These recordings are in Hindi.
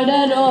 கடரோ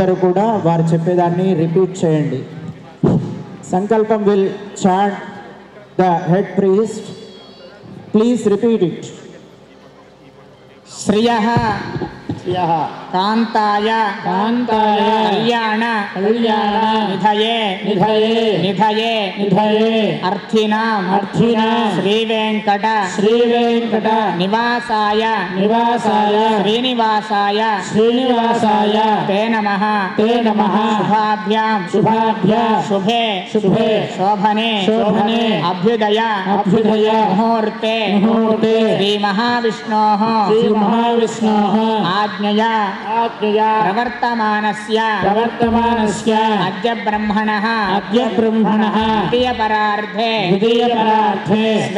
అందరూ కూడా వారు చెప్పేదాన్ని రిపీట్ చేయండి. సంకల్పం will chant the head priest. Please repeat it. Shriya. శ్రియ. कान्ताय कान्ताय कल्याण कल्याण निधये निधये निधये निधये अर्थिनाम् अर्थिना श्रीवेङ्कट श्रीवेङ्कट निवासाय निवासाय श्रीनिवासाय श्रीनिवासाय ते नमः ते नमः शुभाभ्यां शुभाभ्यां शुभे शुभे शोभने शोभने अभ्युदय अभ्युदय मुहूर्ते मुहूर्ते श्रीमहाविष्णोः श्रीमहाविष्णोः आज्ञया आज्ञया। प्रवर्तमानस्य। प्रवर्तमानस्य। अद्य ब्रह्मणः अद्य ब्रह्मणः द्वितीयपरार्धे द्वितीयपरार्धे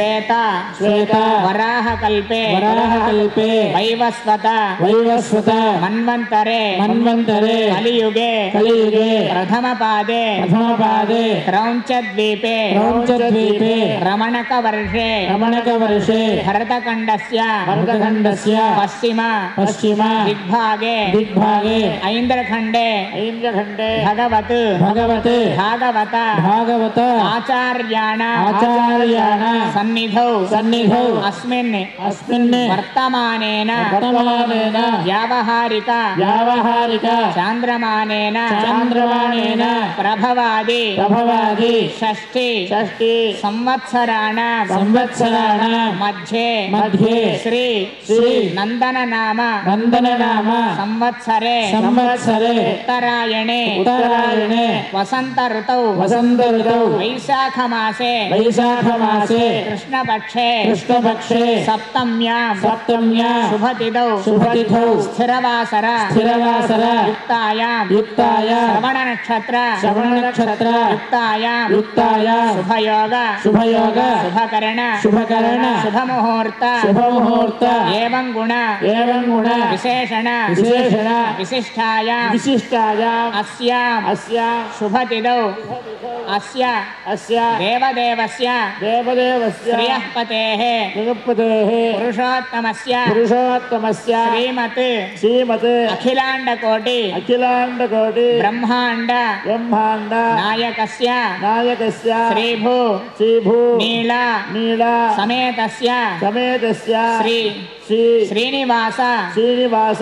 पश्चिम। पश्चिम। दिग्भागे। दिग्भागे ऐन्द्रखण्डे ऐन्द्रखण्डे भगवत् भगवत् भागवत भागवत आचार्याण आचार्याण सन्निधौ सन्निधौ अस्मिन् अस्मिन् वर्तमानेन वर्तमानेन व्यावहारिक व्यावहारिक चान्द्रमानेन चान्द्रमानेन प्रभवादि प्रभवादि षष्टि षष्टि संवत्सराण संवत्सराण मध्ये मध्ये श्री श्री नन्दन नाम नन्दन नाम संवत्सरे। संवत्सरे। उत्तरायणे। उत्तरायणे। वसंत ऋतौ वसंत ऋतौ वैशाख मासे वैशाख मासे कृष्ण पक्षे कृष्ण पक्षे सप्तम्या सप्तम्या शुभ तिथौ शुभ तिथौ स्थिरवासर। स्थिरवासर। युक्तायाम। युक्तायां श्रवण नक्षत्र श्रवण नक्षत्र युक्तायां युक्तायां शुभयोग। शुभयोग। शुभ मुहूर्त शुभ मुहूर्त एवं गुण। एवं गुण। विशेषण। विशेष विशेषण विशिष्टाया अस्याम अस्याम देवदेवस्य देवदेवस्य पुरुषोत्तमस्य पुरुषोत्तमस्य नायकस्य नायकस्य श्रीभू श्रीभू नीला नीला समेतस्य समेतस्य श्री श्री श्रीनिवास श्रीनिवास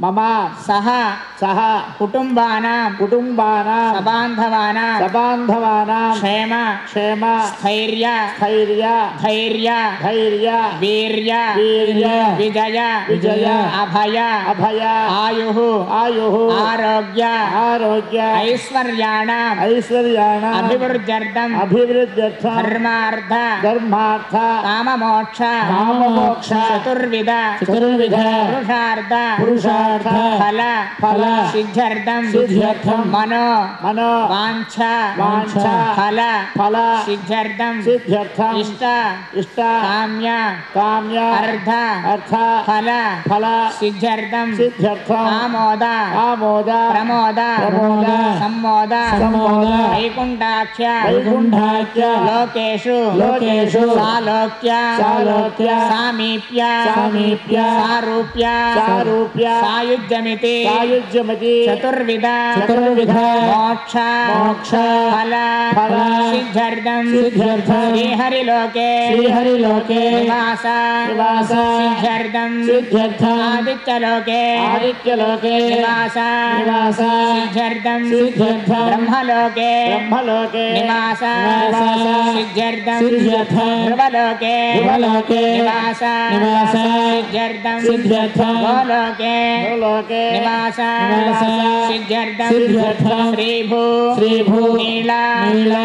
मम सह सह कुटुंबाना कुटुम्बानां सबांधवाना सबान्धवानां क्षेम क्षेम स्थैर्य स्थैर्य धैर्य धैर्य वीर्य वीर्य विजय विजय अभय अभय आयुः आयुः आरोग्य आरोग्य ऐश्वर्याणाम् ऐश्वर्याणाम् अभिवृद्ध्यर्थम् अभिवृद्ध्यर्थम् धर्मार्थ धर्मार्थ काममोक्ष काममोक्ष चतुर्विध चतुर्विध पुरुषार्थ पुरुषार्थ फल फल सिद्ध्यर्थम मनो मनो वांछा वांछा फल फल इष्ट इष्ट काम्य काम्य अर्थ अर्थ फल फल आमोद आमोद प्रमोद प्रमोद सम्मोद सम्मोद वैकुंठाख्य वैकुंठाख्य लोकेषु लोकेषु सालोक्य सालोक्य सामीप्य सामीप्य सारूप्य सारूप्य सायुज्यमिति। सायुज्यमिति। चतुर्विधा। चतुर्विधा। मोक्ष। मोक्ष। फल। फल। सिद्ध्यर्थम सिद्ध्यर्थम श्रीहरिलोके। श्रीहरिलोके। निवास। निवास। सिद्ध्यर्थम सिद्ध्यर्थम आदित्यलोके। आदित्यलोके। निवास। निवास। सिद्ध्यर्थम सिद्ध्यर्थम ब्रह्मलोके। ब्रह्मलोके। निवास। निवास। सिद्ध्यर्थम सिद्ध्यर्थम ध्रुवलोके। ध्रुवलोके। निवास। निवास। सिद्ध्यर्थम सिद्ध्यर्थम गोलोके। लोके सिद्ध्यर्थम श्रीभू श्रीभू नीला नीला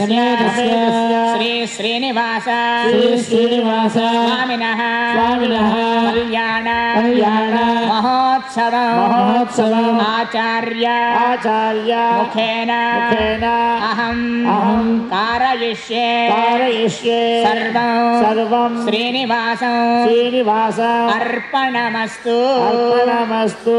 श्री श्रीनिवास श्री श्रीनिवास स्वामिनः स्वामिनः कल्याण कल्याण महोत्सव महोत्सव आचार्य आचार्य मुखेन अहम अहम् अहं कारयिष्ये कारयिष्ये सर्वं सर्वं श्रीनिवासं श्रीनिवास अर्पणमस्तु अर्पणमस्तु